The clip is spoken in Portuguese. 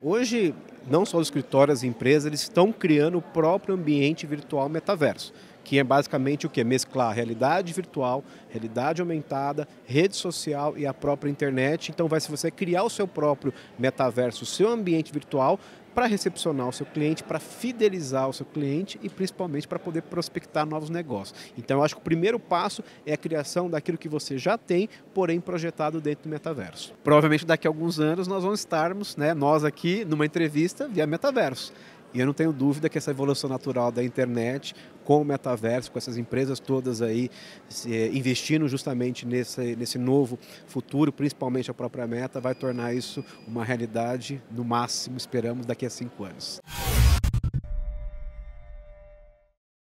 Hoje não só os escritórios e empresas, eles estão criando o próprio ambiente virtual metaverso que é basicamente o que? Mesclar realidade virtual, realidade aumentada, rede social e a própria internet. Então vai se você criar o seu próprio metaverso, o seu ambiente virtual para recepcionar o seu cliente, para fidelizar o seu cliente e principalmente para poder prospectar novos negócios. Então eu acho que o primeiro passo é a criação daquilo que você já tem, porém projetado dentro do metaverso. Provavelmente daqui a alguns anos nós vamos estarmos, né, nós aqui numa entrevista via metaverso. E eu não tenho dúvida que essa evolução natural da internet, com o metaverso, com essas empresas todas aí se, investindo justamente nesse, nesse novo futuro, principalmente a própria meta, vai tornar isso uma realidade, no máximo, esperamos, daqui a cinco anos.